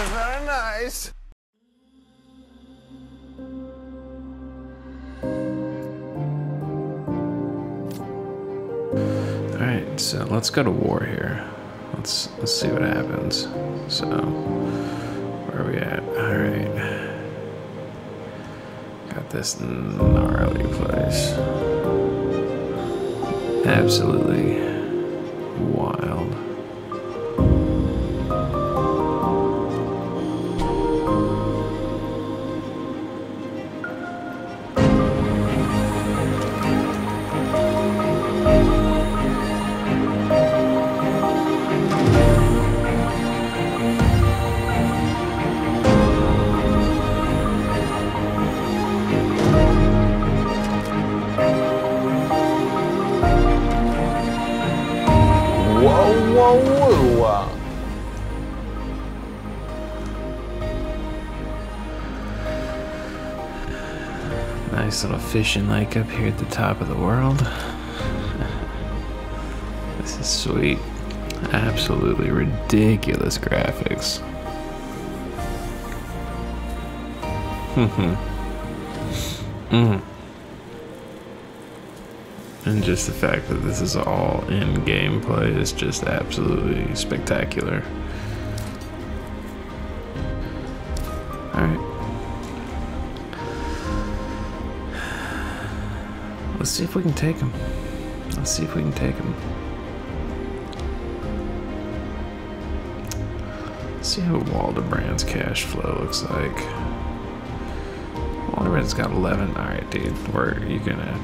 is very nice. All right, so let's go to war here. Let's let's see what happens. So, where are we at? All right, got this gnarly place. Absolutely wild. Nice little fishing lake up here at the top of the world. This is sweet. Absolutely ridiculous graphics. mm. And just the fact that this is all in gameplay is just absolutely spectacular. Let's see if we can take him. Let's see if we can take him. Let's see how Waldebrand's cash flow looks like. Waldebrand's got 11. Alright, dude. Where you gonna...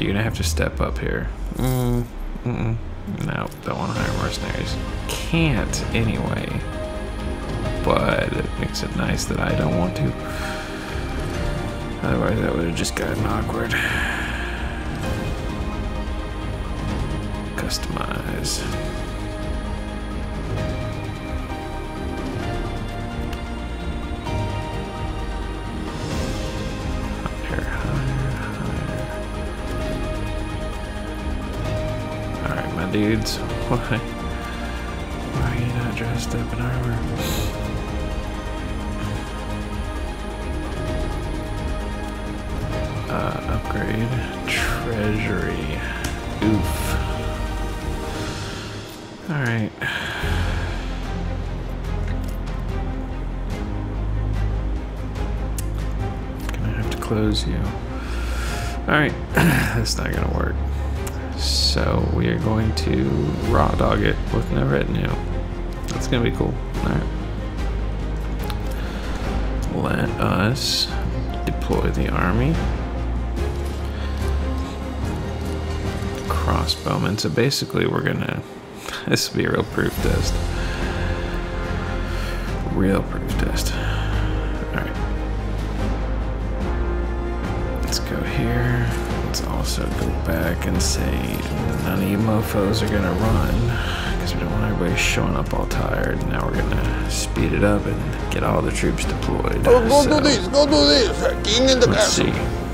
You're gonna have to step up here. Mm, mm, no, don't want to hire mercenaries. Can't anyway. But it makes it nice that I don't want to. Otherwise, that would have just gotten awkward. Customize. Higher, higher, higher. Alright, my dudes. Why? Why are you not dressed up in armor? Uh, upgrade. Treasury. Oof. Alright. Gonna have to close you. Alright, that's not gonna work. So we are going to raw dog it with no retinue. That's gonna be cool. Alright. Let us deploy the army. Crossbowmen. So basically we're gonna this will be a real proof test. Real proof test. Alright. Let's go here. Let's also go back and say none of you mofos are gonna run. Because we don't want everybody showing up all tired. Now we're gonna speed it up and get all the troops deployed. Oh, go So, do this, go do this. King in the Let's castle. see.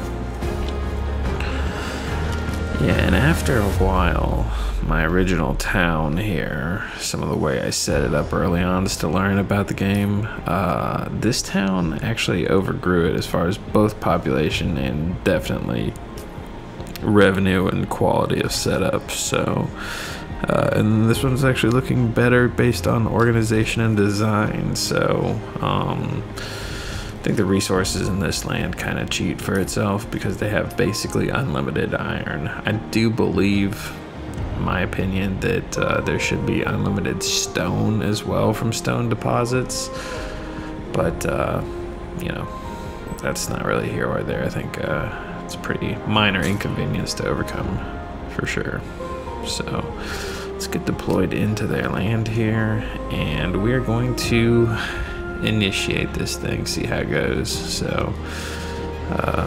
Yeah, and after a while, my original town here, some of the way I set it up early on just to learn about the game, uh, this town actually overgrew it as far as both population and definitely revenue and quality of setup. So, uh, and this one's actually looking better based on organization and design. So, um, I think the resources in this land kind of cheat for itself because they have basically unlimited iron. I do believe, my opinion, that uh, there should be unlimited stone as well from stone deposits. But, uh, you know, that's not really here or there. I think uh, it's a pretty minor inconvenience to overcome for sure. So let's get deployed into their land here, and we're going to initiate this thing, see how it goes. So, uh,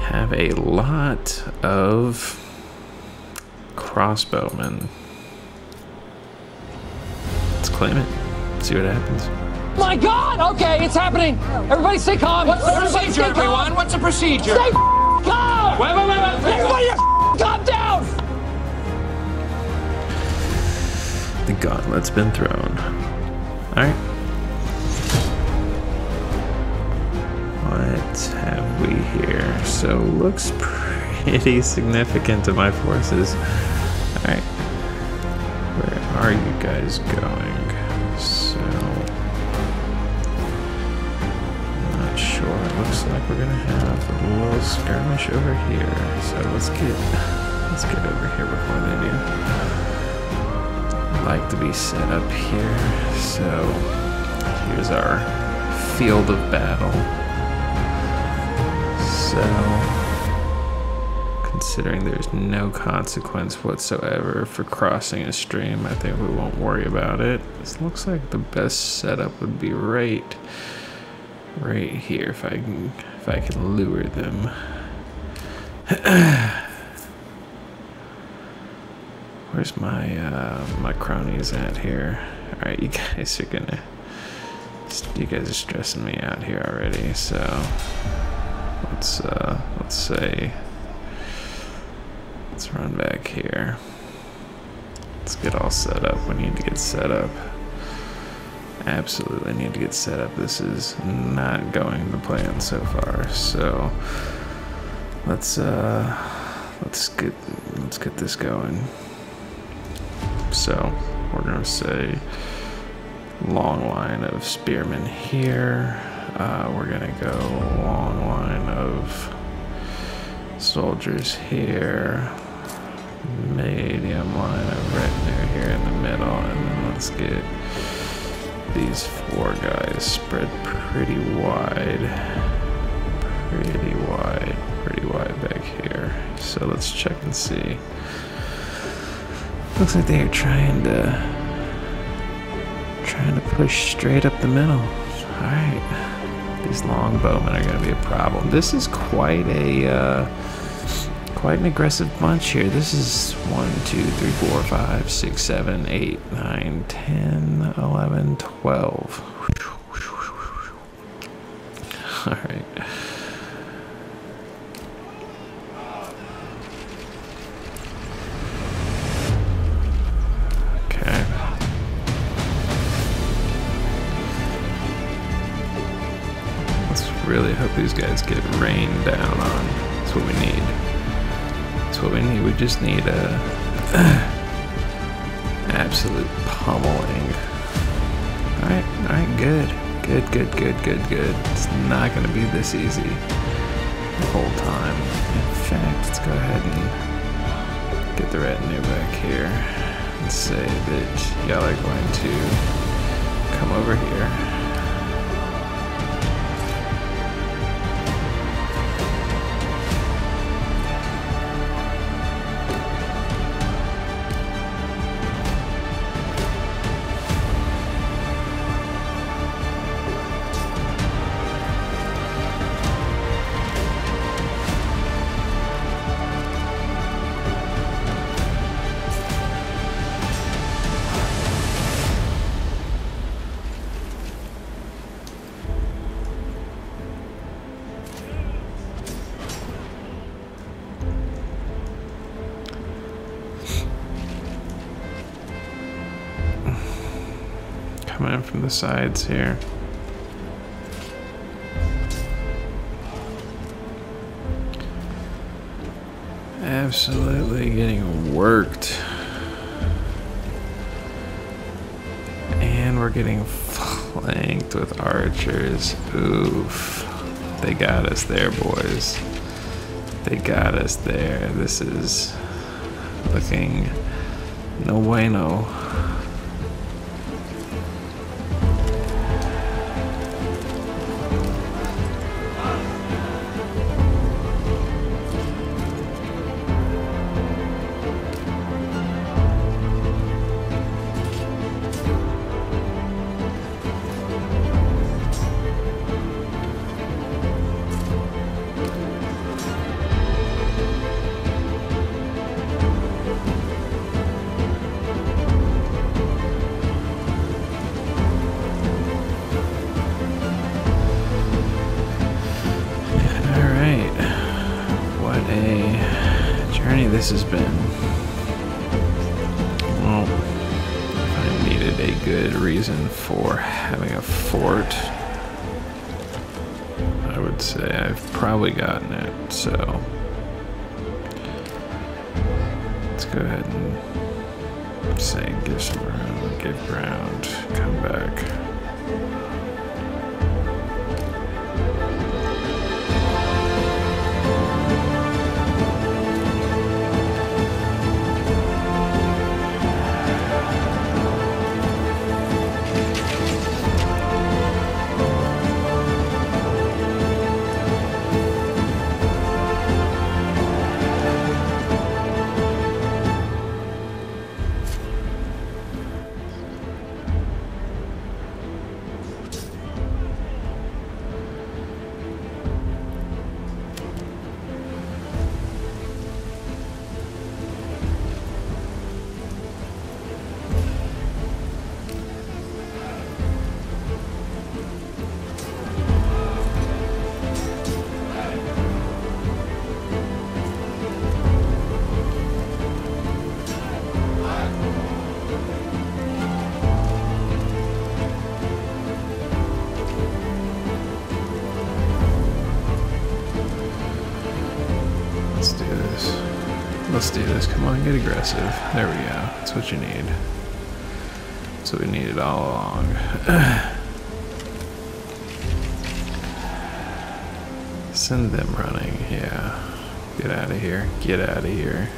have a lot of crossbowmen. Let's claim it, see what happens. My God! Okay, it's happening. Everybody stay calm. What's the Everybody procedure, stay calm. everyone? What's the procedure? Stay calm. Wait, wait, wait, wait, wait. Everybody, calm down. The gauntlet's been thrown. Alright. What have we here? So, looks pretty significant to my forces. Alright. Where are you guys going? So, not sure. It looks like we're gonna have a little skirmish over here. So let's get let's get over here before they do. Like to be set up here. So here's our field of battle. So considering there's no consequence whatsoever for crossing a stream, I think we won't worry about it. This looks like the best setup would be right, right here if I can, if I can lure them. Where's my uh, my cronies at here? All right, you guys are gonna, you guys are stressing me out here already. So let's uh, let's say Let's run back here. Let's get all set up. We need to get set up. Absolutely need to get set up. This is not going the plan so far. So let's uh let's get let's get this going. So we're gonna say long line of spearmen here. Uh, we're gonna go long line of soldiers here medium line of retinue here in the middle, and then let's get these four guys spread pretty wide. Pretty wide, pretty wide back here. So let's check and see. Looks like they are trying to trying to push straight up the middle. Alright. These long bowmen are gonna be a problem. This is quite a uh, Quite an aggressive bunch here. This is 1, 2, 3, 4, 5, 6, 7, 8, 9, 10, 11, 12. Alright. Really hope these guys get rained down on. That's what we need. That's what we need. We just need a uh, absolute pummeling. Alright, alright, good. Good, good, good, good, good. It's not gonna be this easy the whole time. In fact, let's go ahead and get the retinue back here and say that y'all are going to come over here. In from the sides here. Absolutely getting worked. And we're getting flanked with archers. Oof. They got us there, boys. They got us there. This is looking no bueno. This has been. Well, I needed a good reason for having a fort. I would say I've probably gotten it, so let's go ahead and say give some room, give ground, come back. Let's do this. Come on, get aggressive. There we go. That's what you need. That's what we needed all along. Send them running. Yeah. Get out of here. Get out of here.